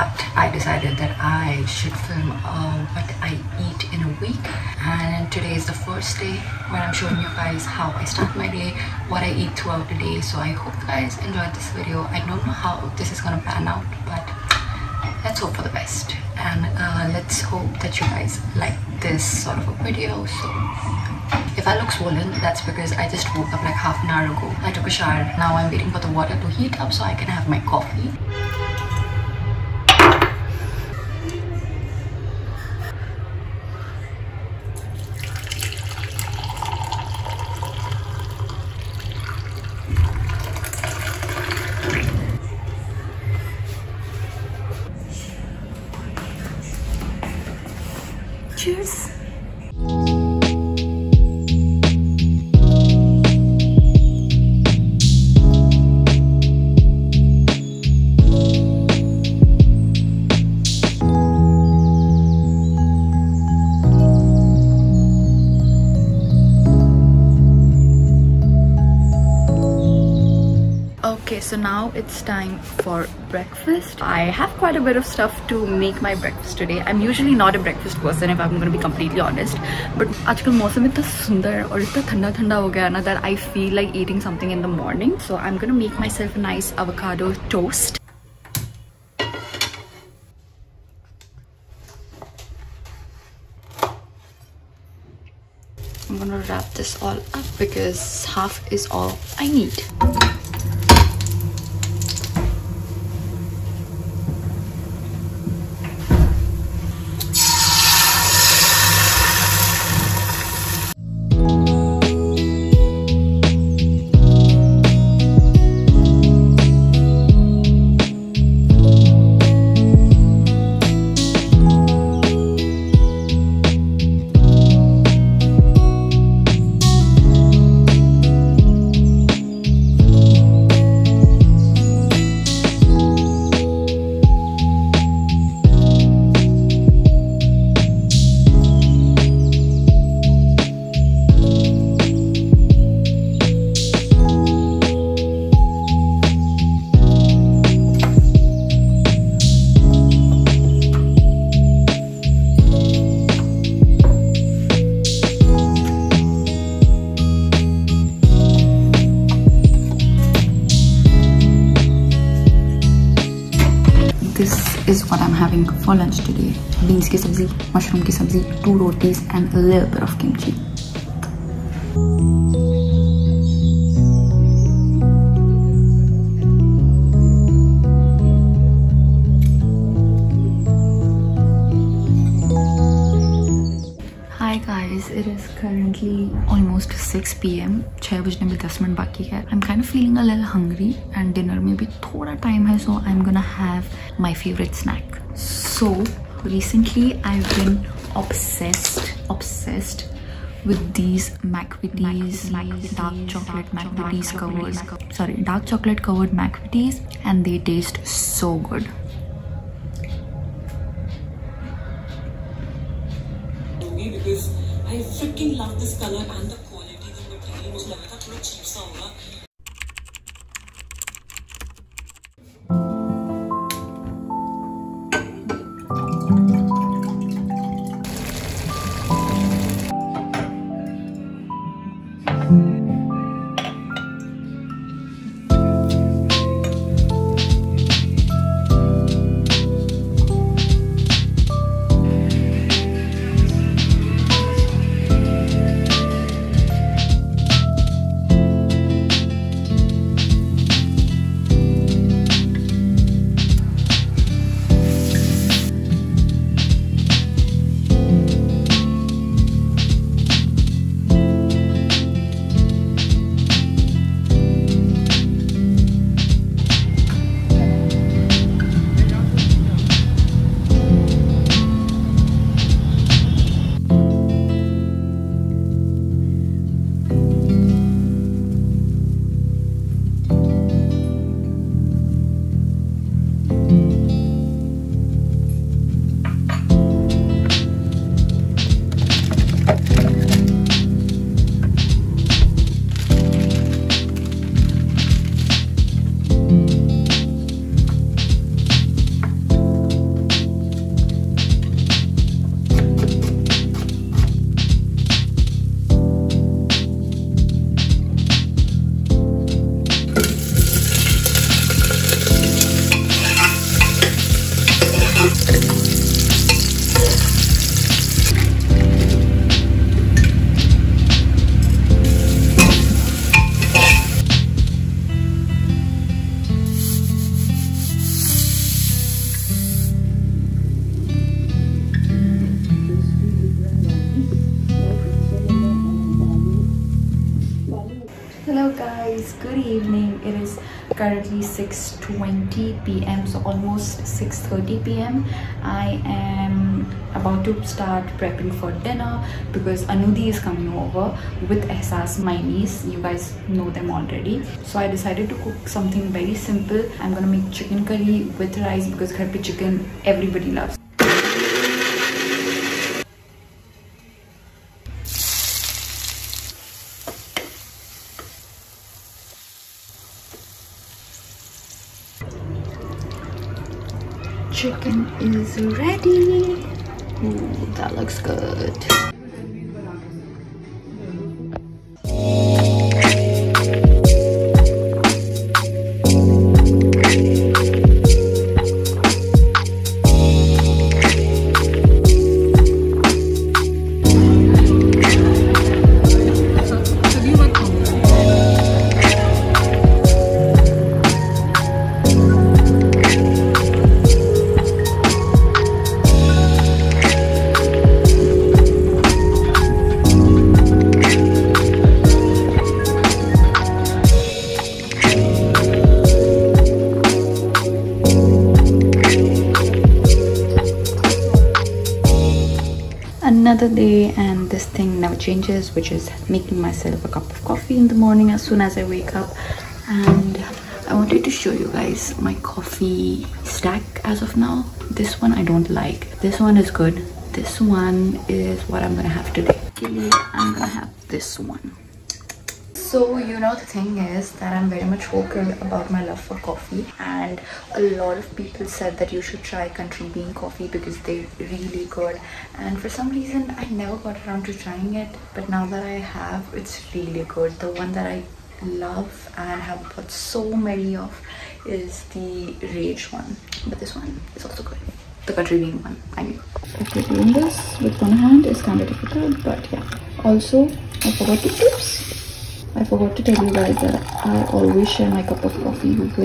but I decided that I should film uh, what I eat in a week. And today is the first day when I'm showing you guys how I start my day, what I eat throughout the day. So I hope you guys enjoyed this video. I don't know how this is gonna pan out, but let's hope for the best. And uh, let's hope that you guys like this sort of a video. So if I look swollen, that's because I just woke up like half an hour ago. I took a shower. Now I'm waiting for the water to heat up so I can have my coffee. Okay, so now it's time for breakfast. I have quite a bit of stuff to make my breakfast today. I'm usually not a breakfast person if I'm going to be completely honest. But आजकल मौसम इतना सुंदर और इतना ठंडा ठंडा हो गया ना that I feel like eating something in the morning. So I'm gonna make myself a nice avocado toast. I'm gonna wrap this all up because half is all I need. Having for lunch today. Beans ki sabzi, mushroom ki sabzi, two rotis and a little bit of kimchi. currently almost 6 pm 6 बजने में 10 minute baki hai i'm kind of feeling a little hungry and dinner mein bhi thoda time hai so i'm going to have my favorite snack so recently i've been obsessed obsessed with these macvities like dark chocolate macvities covered sorry dark chocolate covered macvities and they taste so good freaking love this color and the currently 6:20 p.m so almost 6:30 p.m i am about to start prepping for dinner because anudi is coming over with ehsas my niece. You guys know them already. So i decided to cook something very simple. I'm gonna make chicken curry with rice because pe chicken everybody loves chicken is ready. Ooh, that looks good. Another day and this thing never changes which is making myself a cup of coffee in the morning as soon as i wake up. And i wanted to show you guys my coffee stack as of now. This one i don't like. This one is good. This one is what i'm gonna have today. I'm gonna have this one so you know the thing is that i'm very much vocal about my love for coffee and a lot of people said that you should try country bean coffee because they're really good. And for some reason i never got around to trying it but now that i have it's really good. The one that i love and have bought so many of is the rage one but this one is also good. The country bean one i mean. Okay doing this with one hand is kind of difficult but yeah. Also i forgot the oops I forgot to tell you guys that I always share my cup of coffee with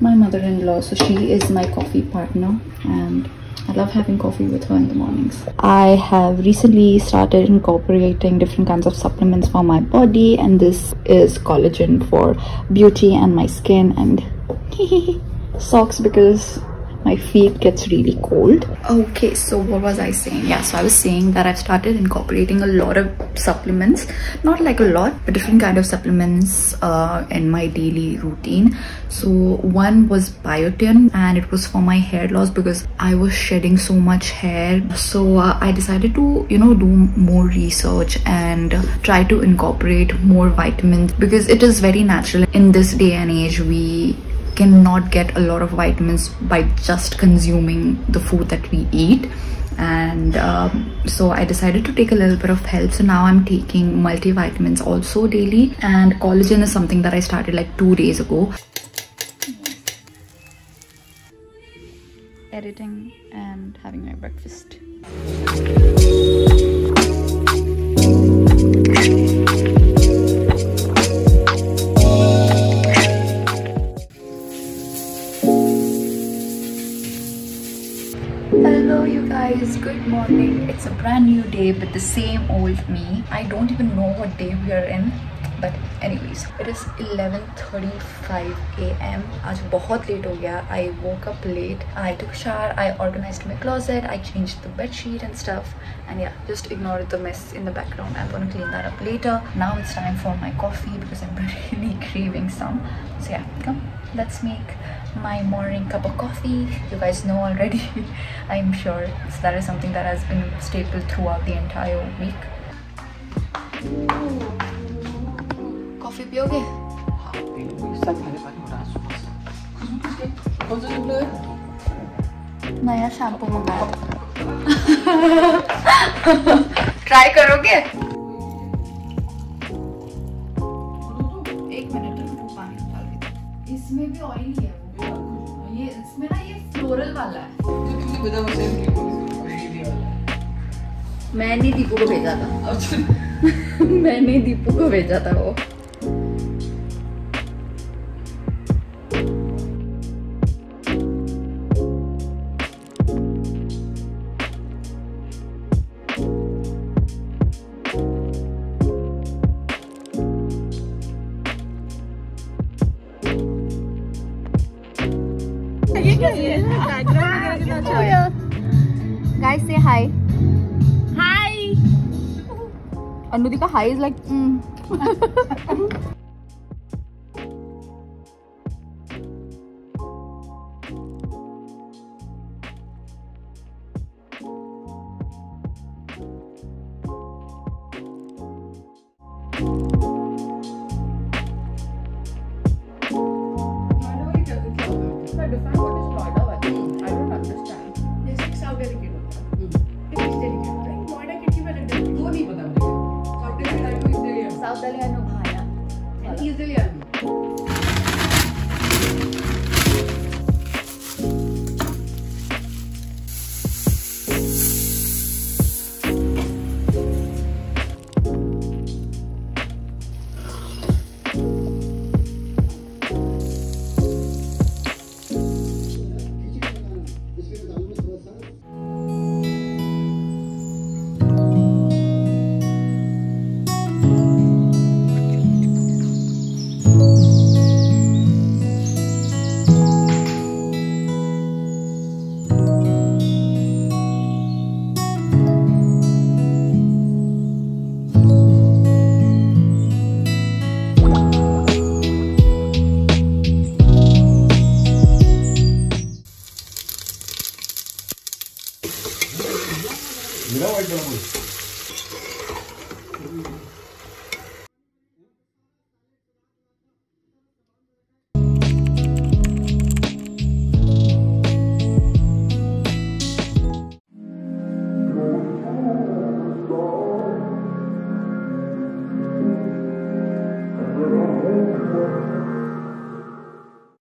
my mother-in-law. So she is my coffee partner and I love having coffee with her in the mornings. I have recently started incorporating different kinds of supplements for my body and this is collagen for beauty and my skin and socks because my feet gets really cold. Okay so what was i saying? Yeah so i was saying that i've started incorporating a lot of supplements. Not like a lot but different kind of supplements uh, in my daily routine. So one was biotin and it was for my hair loss because i was shedding so much hair. So uh, i decided to you know do more research and try to incorporate more vitamins because it is very natural. In this day and age we cannot get a lot of vitamins by just consuming the food that we eat. And um, so I decided to take a little bit of help. So now I'm taking multivitamins also daily. And collagen is something that I started like two days ago. Editing and having my breakfast day but the same old me i don't even know what day we are in but anyways it is 11:35 a.m. आज बहुत late हो गया I woke up late I took a shower I organized my closet I changed the bed sheet and stuff and yeah just ignore the mess in the background I'm gonna clean that up later now it's time for my coffee because I'm really craving some so yeah come let's make my morning cup of coffee you guys know already i'm sure so that is something that has been staple throughout the entire week coffee पियोगे नया shampoo मंगाया try करोगे वाला है। मैंने दीपू को भेजा था। मैंने दीपू को भेजा था वो। गाइस से हाय हाय अनुदीका हाय इज़ लाइक Мировой головой.